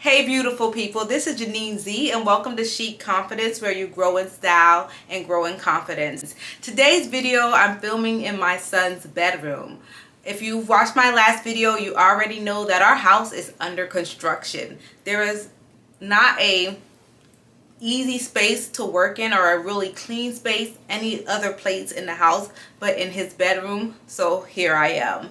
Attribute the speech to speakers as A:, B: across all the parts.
A: Hey beautiful people, this is Jenean Z and welcome to Chic Confidence where you grow in style and grow in confidence. Today's video I'm filming in my son's bedroom. If you've watched my last video, you already know that our house is under construction. There is not a easy space to work in or a really clean space any other place in the house but in his bedroom so here I am.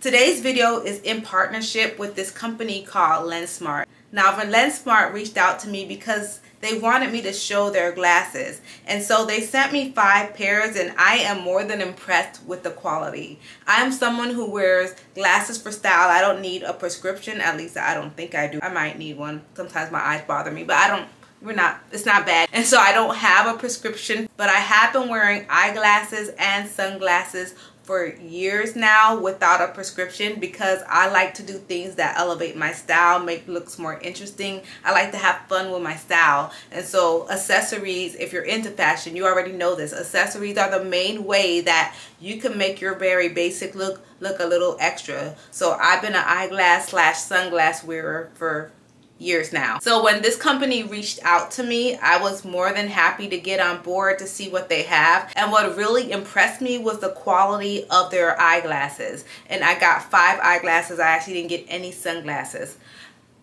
A: Today's video is in partnership with this company called Lensmart. Now, Lensmart reached out to me because they wanted me to show their glasses. And so they sent me five pairs and I am more than impressed with the quality. I am someone who wears glasses for style. I don't need a prescription. At least I don't think I do. I might need one. Sometimes my eyes bother me, but I don't we're not it's not bad and so I don't have a prescription but I have been wearing eyeglasses and sunglasses for years now without a prescription because I like to do things that elevate my style, make looks more interesting. I like to have fun with my style. And so accessories, if you're into fashion, you already know this. Accessories are the main way that you can make your very basic look look a little extra. So I've been an eyeglass slash sunglass wearer for years now. So when this company reached out to me, I was more than happy to get on board to see what they have. And what really impressed me was the quality of their eyeglasses. And I got five eyeglasses. I actually didn't get any sunglasses.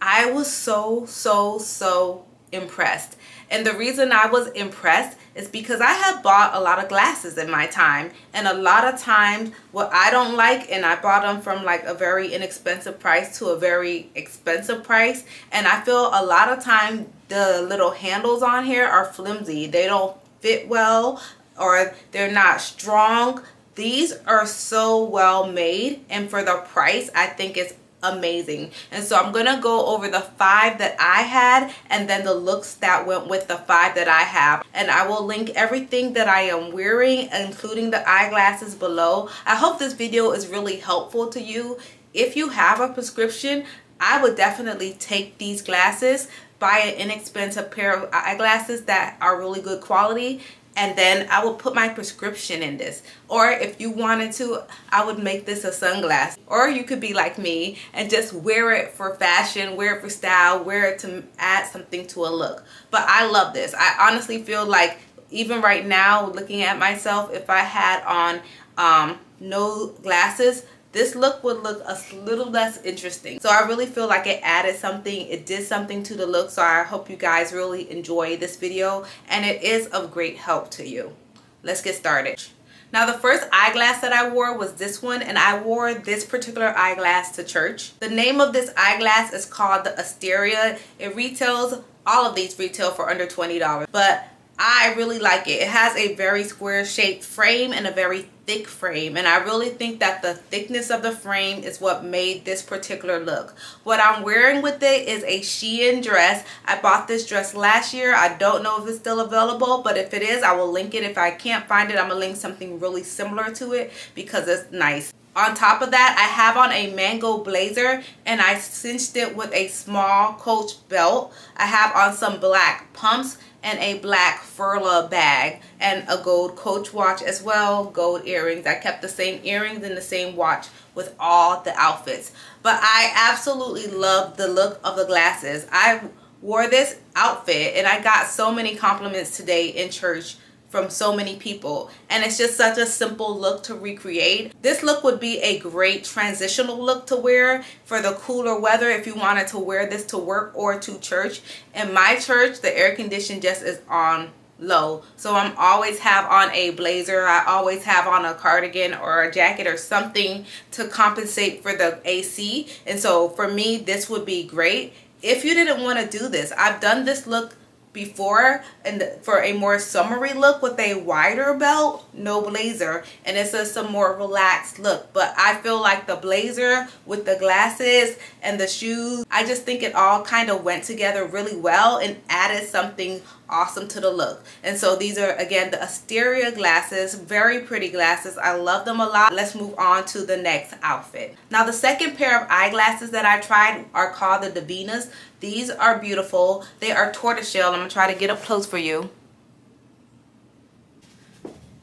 A: I was so, so, so impressed. And the reason I was impressed is because I have bought a lot of glasses in my time. And a lot of times what I don't like, and I bought them from like a very inexpensive price to a very expensive price. And I feel a lot of time the little handles on here are flimsy. They don't fit well or they're not strong. These are so well made and for the price I think it's amazing. And so I'm gonna go over the five that I had and then the looks that went with the five that I have. And I will link everything that I am wearing including the eyeglasses below. I hope this video is really helpful to you. If you have a prescription I would definitely take these glasses. Buy an inexpensive pair of eyeglasses that are really good quality and then I will put my prescription in this. Or if you wanted to, I would make this a sunglass. Or you could be like me and just wear it for fashion, wear it for style, wear it to add something to a look. But I love this. I honestly feel like even right now, looking at myself, if I had on um, no glasses, this look would look a little less interesting. So I really feel like it added something. It did something to the look. So I hope you guys really enjoy this video and it is of great help to you. Let's get started. Now the first eyeglass that I wore was this one and I wore this particular eyeglass to church. The name of this eyeglass is called the Asteria. It retails, all of these retail for under $20 but I really like it. It has a very square shaped frame and a very thick frame and I really think that the thickness of the frame is what made this particular look. What I'm wearing with it is a Shein dress. I bought this dress last year. I don't know if it's still available but if it is I will link it. If I can't find it I'm going to link something really similar to it because it's nice. On top of that, I have on a mango blazer and I cinched it with a small coach belt. I have on some black pumps and a black Furla bag and a gold coach watch as well, gold earrings. I kept the same earrings and the same watch with all the outfits. But I absolutely love the look of the glasses. I wore this outfit and I got so many compliments today in church from so many people. And it's just such a simple look to recreate. This look would be a great transitional look to wear for the cooler weather if you wanted to wear this to work or to church. In my church the air condition just is on low. So I'm always have on a blazer. I always have on a cardigan or a jacket or something to compensate for the AC and so for me this would be great. If you didn't want to do this I've done this look before and for a more summery look with a wider belt no blazer. And it's just a more relaxed look. But I feel like the blazer with the glasses and the shoes I just think it all kind of went together really well and added something awesome to the look and so these are again the Asteria glasses very pretty glasses I love them a lot let's move on to the next outfit now the second pair of eyeglasses that I tried are called the Divinas these are beautiful. They are tortoiseshell. I'm to try to get up close for you.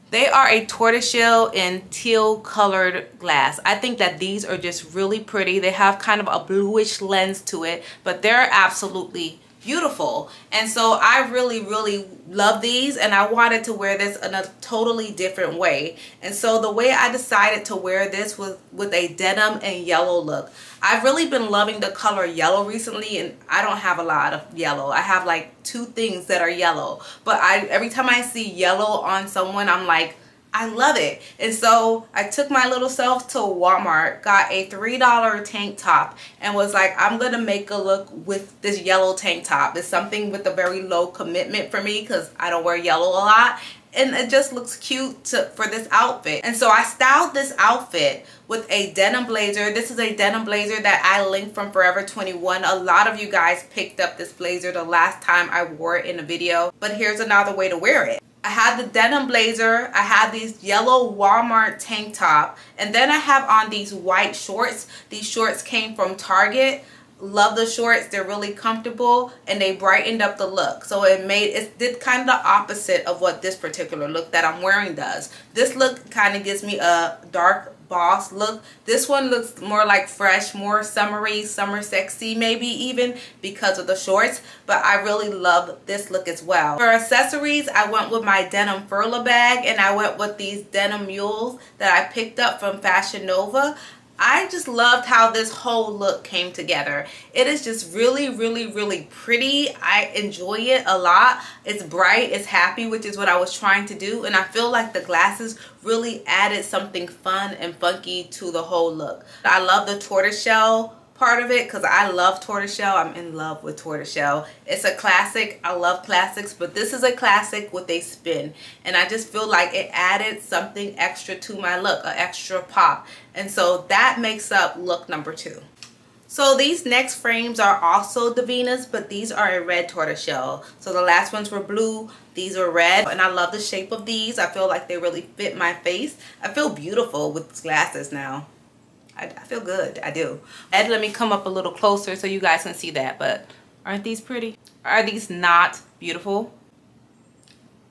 A: They are a tortoiseshell and teal colored glass. I think that these are just really pretty. They have kind of a bluish lens to it, but they're absolutely beautiful. And so I really really love these and I wanted to wear this in a totally different way. And so the way I decided to wear this was with a denim and yellow look. I've really been loving the color yellow recently and I don't have a lot of yellow. I have like two things that are yellow. But I every time I see yellow on someone I'm like I love it. And so I took my little self to Walmart, got a $3 tank top and was like, I'm going to make a look with this yellow tank top. It's something with a very low commitment for me because I don't wear yellow a lot. And it just looks cute to, for this outfit. And so I styled this outfit with a denim blazer. This is a denim blazer that I linked from Forever 21. A lot of you guys picked up this blazer the last time I wore it in a video. But here's another way to wear it. I had the denim blazer. I had these yellow Walmart tank top. And then I have on these white shorts. These shorts came from Target. Love the shorts. They're really comfortable and they brightened up the look. So it made, it did kind of the opposite of what this particular look that I'm wearing does. This look kind of gives me a dark boss look. This one looks more like fresh, more summery, summer sexy maybe even because of the shorts. But I really love this look as well. For accessories, I went with my denim Furla bag and I went with these denim mules that I picked up from Fashion Nova. I just loved how this whole look came together. It is just really, really, really pretty. I enjoy it a lot. It's bright, it's happy, which is what I was trying to do. And I feel like the glasses really added something fun and funky to the whole look. I love the tortoiseshell part of it because I love tortoiseshell. I'm in love with tortoiseshell. It's a classic. I love classics, but this is a classic with a spin. And I just feel like it added something extra to my look, an extra pop. And so that makes up look number two. So these next frames are also Davinas, but these are a red tortoiseshell. So the last ones were blue, these are red, and I love the shape of these. I feel like they really fit my face. I feel beautiful with glasses now. I, I feel good. I do. And let me come up a little closer so you guys can see that. But aren't these pretty? Are these not beautiful?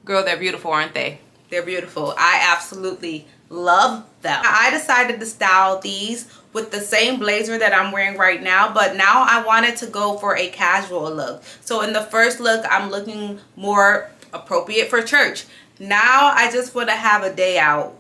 A: Girl, they're beautiful, aren't they? They're beautiful. I absolutely love them. I decided to style these with the same blazer that I'm wearing right now but now I wanted to go for a casual look so in the first look I'm looking more appropriate for church now I just want to have a day out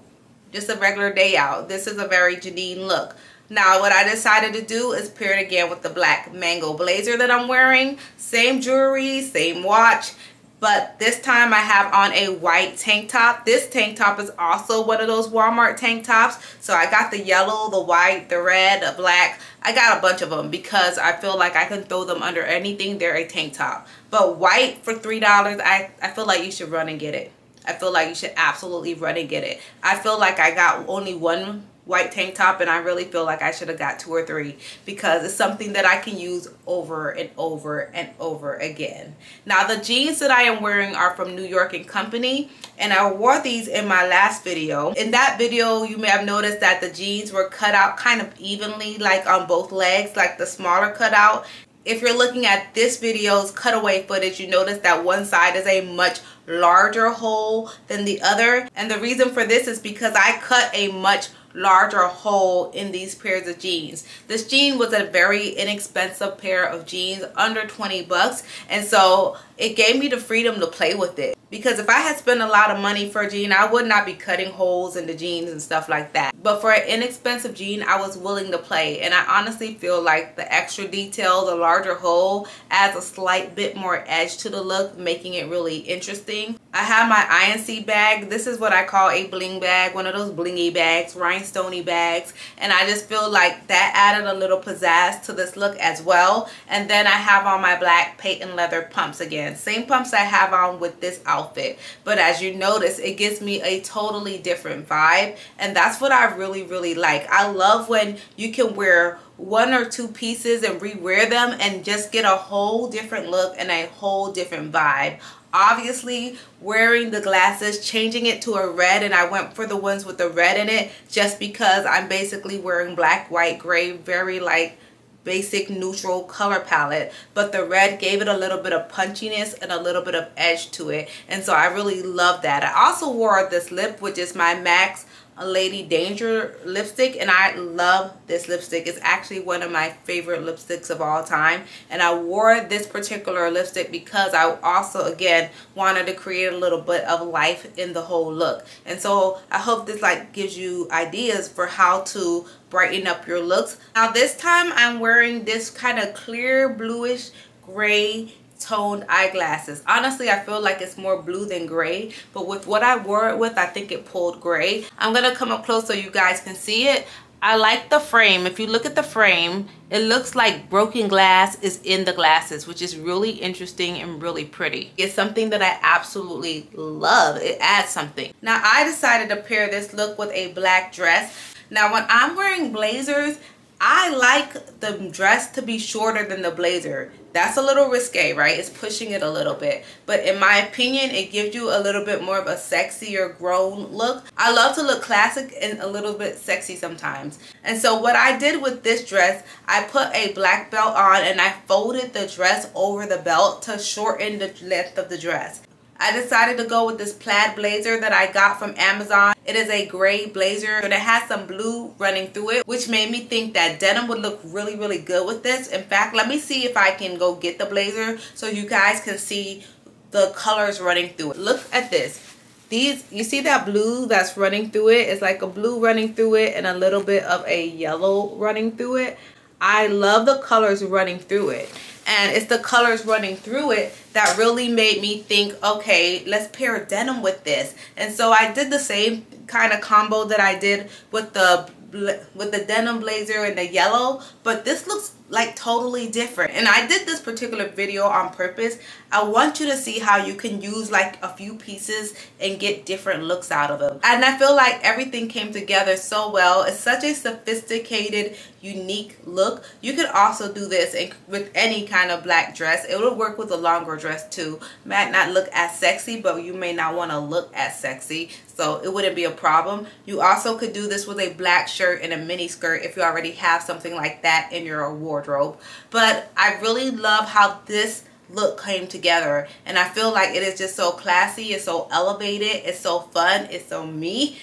A: just a regular day out. This is a very Jenean look. Now what I decided to do is pair it again with the black mango blazer that I'm wearing. Same jewelry, same watch, but this time I have on a white tank top. This tank top is also one of those Walmart tank tops. So I got the yellow, the white, the red, the black. I got a bunch of them because I feel like I can throw them under anything. They're a tank top. But white for $3, I, I feel like you should run and get it. I feel like you should absolutely run and get it. I feel like I got only one white tank top and I really feel like I should have got two or three because it's something that I can use over and over and over again. Now the jeans that I am wearing are from New York and Company and I wore these in my last video. In that video you may have noticed that the jeans were cut out kind of evenly like on both legs like the smaller cutout if you're looking at this video's cutaway footage, you notice that one side is a much larger hole than the other. And the reason for this is because I cut a much larger hole in these pairs of jeans. This jean was a very inexpensive pair of jeans, under 20 bucks. And so it gave me the freedom to play with it because if I had spent a lot of money for a jean, I would not be cutting holes in the jeans and stuff like that. But for an inexpensive jean, I was willing to play. And I honestly feel like the extra detail, the larger hole, adds a slight bit more edge to the look, making it really interesting. I have my INC bag. This is what I call a bling bag, one of those blingy bags, rhinestoney bags. And I just feel like that added a little pizzazz to this look as well. And then I have on my black patent leather pumps again. Same pumps I have on with this outfit. But as you notice, it gives me a totally different vibe. And that's what I really, really like. I love when you can wear one or two pieces and rewear them and just get a whole different look and a whole different vibe obviously wearing the glasses changing it to a red and I went for the ones with the red in it just because I'm basically wearing black white gray very like basic neutral color palette but the red gave it a little bit of punchiness and a little bit of edge to it and so I really love that. I also wore this lip which is my a Lady Danger lipstick and I love this lipstick. It's actually one of my favorite lipsticks of all time and I wore this particular lipstick because I also again wanted to create a little bit of life in the whole look and so I hope this like gives you ideas for how to brighten up your looks. Now this time I'm wearing this kind of clear bluish gray toned eyeglasses. Honestly, I feel like it's more blue than gray, but with what I wore it with, I think it pulled gray. I'm gonna come up close so you guys can see it. I like the frame. If you look at the frame, it looks like broken glass is in the glasses, which is really interesting and really pretty. It's something that I absolutely love. It adds something. Now, I decided to pair this look with a black dress. Now, when I'm wearing blazers, I like the dress to be shorter than the blazer. That's a little risque, right? It's pushing it a little bit. But in my opinion, it gives you a little bit more of a sexier grown look. I love to look classic and a little bit sexy sometimes. And so what I did with this dress, I put a black belt on and I folded the dress over the belt to shorten the length of the dress. I decided to go with this plaid blazer that I got from Amazon. It is a gray blazer and it has some blue running through it which made me think that denim would look really really good with this. In fact let me see if I can go get the blazer so you guys can see the colors running through it. Look at this. These, you see that blue that's running through it? It's like a blue running through it and a little bit of a yellow running through it. I love the colors running through it and it's the colors running through it that really made me think okay let's pair denim with this. And so I did the same kind of combo that I did with the with the denim blazer and the yellow but this looks like totally different. And I did this particular video on purpose. I want you to see how you can use like a few pieces and get different looks out of them. And I feel like everything came together so well. It's such a sophisticated unique look. You could also do this with any kind of black dress. It would work with a longer dress too. Might not look as sexy but you may not want to look as sexy so it wouldn't be a problem. You also could do this with a black shirt and a mini skirt if you already have something like that in your wardrobe wardrobe. But I really love how this look came together and I feel like it is just so classy, it's so elevated, it's so fun, it's so me.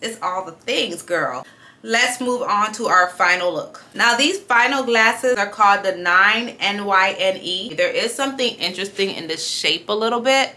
A: It's all the things, girl. Let's move on to our final look. Now these final glasses are called the 9 NYNE. There is something interesting in the shape a little bit.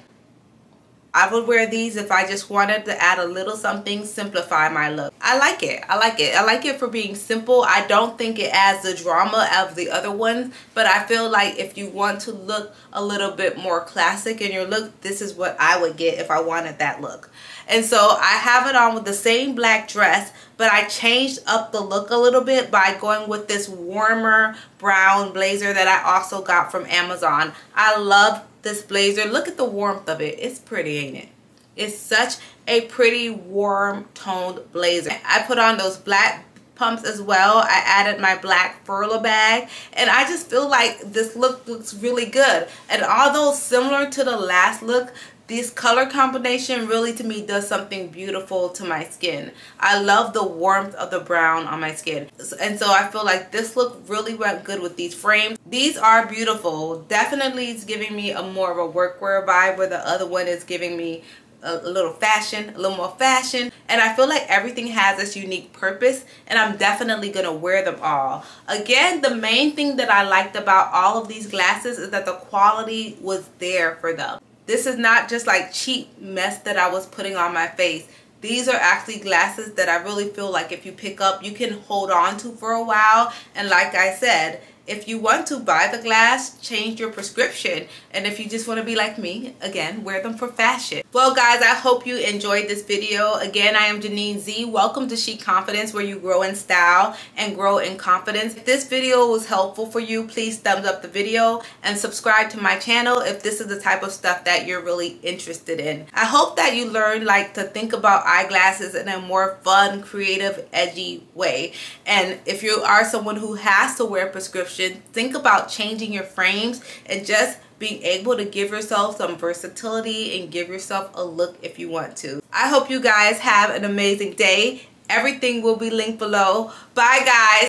A: I would wear these if I just wanted to add a little something, simplify my look. I like it. I like it. I like it for being simple. I don't think it adds the drama of the other ones, but I feel like if you want to look a little bit more classic in your look, this is what I would get if I wanted that look. And so I have it on with the same black dress, but I changed up the look a little bit by going with this warmer brown blazer that I also got from Amazon. I love this blazer. Look at the warmth of it. It's pretty, ain't it? It's such a pretty warm toned blazer. I put on those black pumps as well. I added my black furla bag and I just feel like this look looks really good. And although similar to the last look, this color combination really to me does something beautiful to my skin. I love the warmth of the brown on my skin. And so I feel like this look really went good with these frames. These are beautiful. Definitely it's giving me a more of a workwear vibe where the other one is giving me a, little fashion, a little more fashion. And I feel like everything has its unique purpose and I'm definitely to wear them all. Again, the main thing that I liked about all of these glasses is that the quality was there for them. This is not just like cheap mess that I was putting on my face. These are actually glasses that I really feel like if you pick up, you can hold on to for a while. And like I said, if you want to buy the glass, change your prescription. And if you just want to be like me, again, wear them for fashion. Well, guys, I hope you enjoyed this video. Again, I am Jenean Z. Welcome to Chic Confidence, where you grow in style and grow in confidence. If this video was helpful for you, please thumbs up the video and subscribe to my channel if this is the type of stuff that you're really interested in. I hope that you learn like to think about eyeglasses in a more fun, creative, edgy way. And if you are someone who has to wear prescription think about changing your frames and just being able to give yourself some versatility and give yourself a look if you want to. I hope you guys have an amazing day. Everything will be linked below. Bye guys.